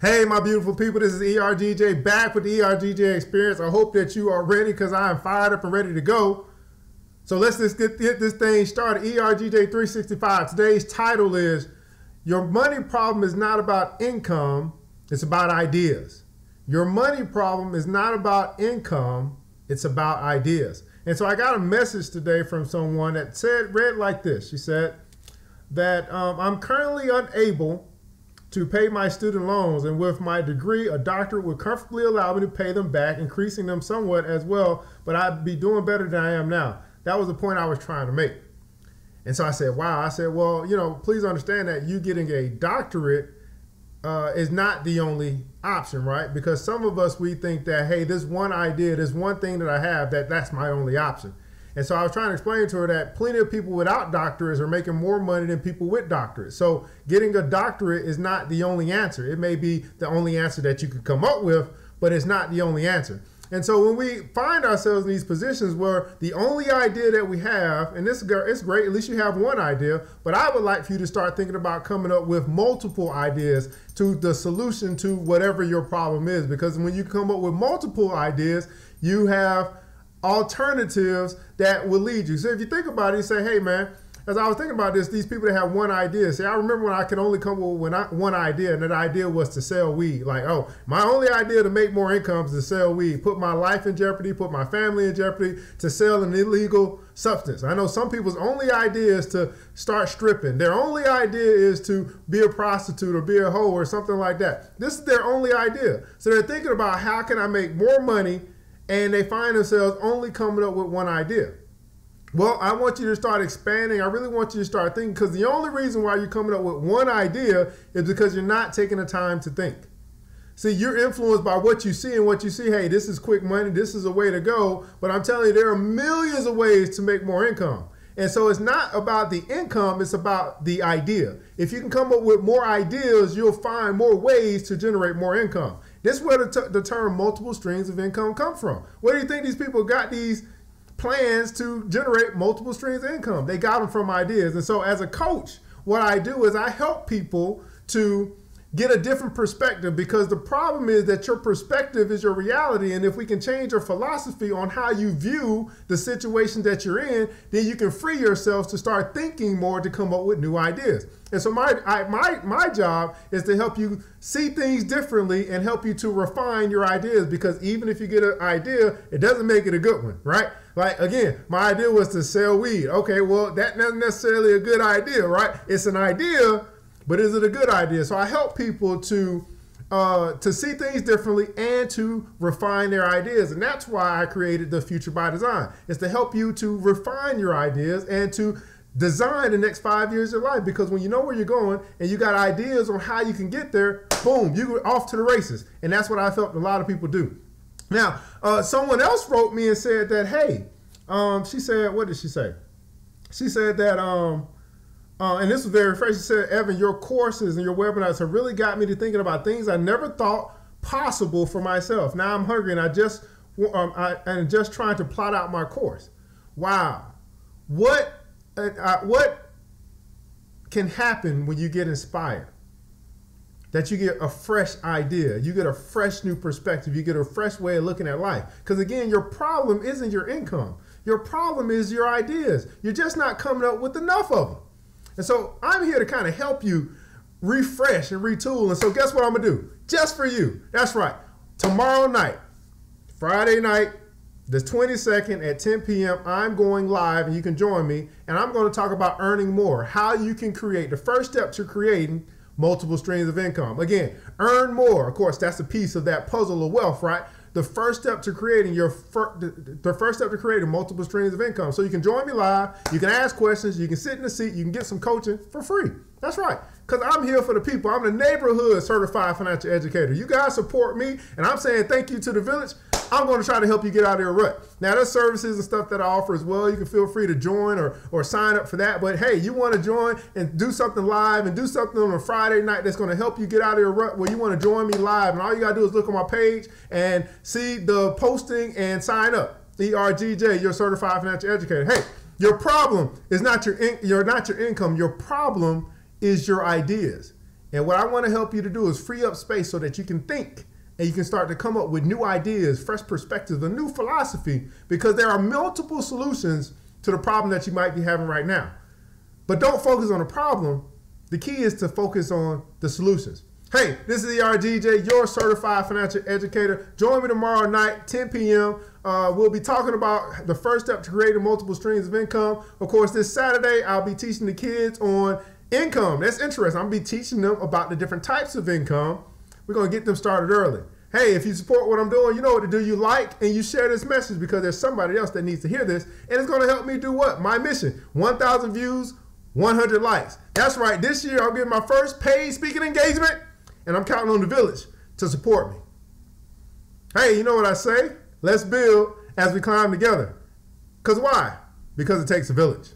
Hey, my beautiful people, this is ERGJ back with the ERGJ experience. I hope that you are ready because I am fired up and ready to go. So let's just get, get this thing started. ERGJ 365. Today's title is Your Money Problem is Not About Income, it's about ideas. Your money problem is not about income, it's about ideas. And so I got a message today from someone that said, read like this. She said that um, I'm currently unable to pay my student loans, and with my degree, a doctorate would comfortably allow me to pay them back, increasing them somewhat as well, but I'd be doing better than I am now. That was the point I was trying to make. And so I said, wow. I said, well, you know, please understand that you getting a doctorate uh, is not the only option, right? Because some of us, we think that, hey, this one idea, this one thing that I have, that that's my only option. And so I was trying to explain to her that plenty of people without doctorates are making more money than people with doctorates. So getting a doctorate is not the only answer. It may be the only answer that you could come up with, but it's not the only answer. And so when we find ourselves in these positions where the only idea that we have, and this it's great, at least you have one idea, but I would like for you to start thinking about coming up with multiple ideas to the solution to whatever your problem is. Because when you come up with multiple ideas, you have alternatives that will lead you. So if you think about it, you say, hey man, as I was thinking about this, these people that have one idea. See, I remember when I could only come up with one idea, and that idea was to sell weed. Like, oh, my only idea to make more income is to sell weed, put my life in jeopardy, put my family in jeopardy, to sell an illegal substance. I know some people's only idea is to start stripping. Their only idea is to be a prostitute or be a hoe or something like that. This is their only idea. So they're thinking about how can I make more money and they find themselves only coming up with one idea. Well, I want you to start expanding. I really want you to start thinking because the only reason why you're coming up with one idea is because you're not taking the time to think. See, you're influenced by what you see and what you see. Hey, this is quick money. This is a way to go. But I'm telling you, there are millions of ways to make more income. And so it's not about the income, it's about the idea. If you can come up with more ideas, you'll find more ways to generate more income. This is where the, the term multiple streams of income come from. Where do you think these people got these plans to generate multiple streams of income? They got them from ideas. And so as a coach, what I do is I help people to get a different perspective because the problem is that your perspective is your reality. And if we can change your philosophy on how you view the situation that you're in then you can free yourselves to start thinking more to come up with new ideas. And so my I, my my job is to help you see things differently and help you to refine your ideas because even if you get an idea it doesn't make it a good one right? Like again my idea was to sell weed. Okay well that not necessarily a good idea right? It's an idea but is it a good idea? So I help people to uh, to see things differently and to refine their ideas. And that's why I created the Future by Design. Is to help you to refine your ideas and to design the next five years of your life. Because when you know where you're going and you got ideas on how you can get there, boom, you're off to the races. And that's what I felt a lot of people do. Now, uh, someone else wrote me and said that, hey, um, she said, what did she say? She said that um, uh, and this was very fresh. He said, Evan, your courses and your webinars have really got me to thinking about things I never thought possible for myself. Now I'm hungry and I just um, I, and just trying to plot out my course. Wow, what uh, what can happen when you get inspired? That you get a fresh idea, you get a fresh new perspective, you get a fresh way of looking at life. Because again, your problem isn't your income. Your problem is your ideas. You're just not coming up with enough of them. And so I'm here to kind of help you refresh and retool. And so guess what I'm gonna do? Just for you. That's right. Tomorrow night, Friday night, the 22nd at 10 p.m., I'm going live and you can join me. And I'm going to talk about earning more, how you can create the first step to creating multiple streams of income. Again, earn more. Of course, that's a piece of that puzzle of wealth, right? The first step to creating your fir- the first step to creating multiple streams of income. So you can join me live, you can ask questions, you can sit in the seat, you can get some coaching for free. That's right. Because I'm here for the people. I'm the neighborhood certified financial educator. You guys support me, and I'm saying thank you to the village. I'm going to try to help you get out of your rut. Now, there's services and stuff that I offer as well. You can feel free to join or, or sign up for that. But hey, you want to join and do something live and do something on a Friday night that's going to help you get out of your rut well, you want to join me live. And all you got to do is look on my page and see the posting and sign up. ERGJ, your certified financial educator. Hey, your problem is not your in, you're not your income. Your problem is your ideas. And what I want to help you to do is free up space so that you can think and you can start to come up with new ideas, fresh perspectives, a new philosophy, because there are multiple solutions to the problem that you might be having right now. But don't focus on the problem. The key is to focus on the solutions. Hey, this is ERGJ, your certified financial educator. Join me tomorrow night, 10 p.m. Uh, we'll be talking about the first step to creating multiple streams of income. Of course, this Saturday, I'll be teaching the kids on income. That's interesting. To be teaching them about the different types of income. We're going to get them started early. Hey, if you support what I'm doing, you know what to do. You like and you share this message because there's somebody else that needs to hear this. And it's going to help me do what? My mission 1,000 views, 100 likes. That's right. This year, I'll get my first paid speaking engagement, and I'm counting on the village to support me. Hey, you know what I say? Let's build as we climb together. Because why? Because it takes a village.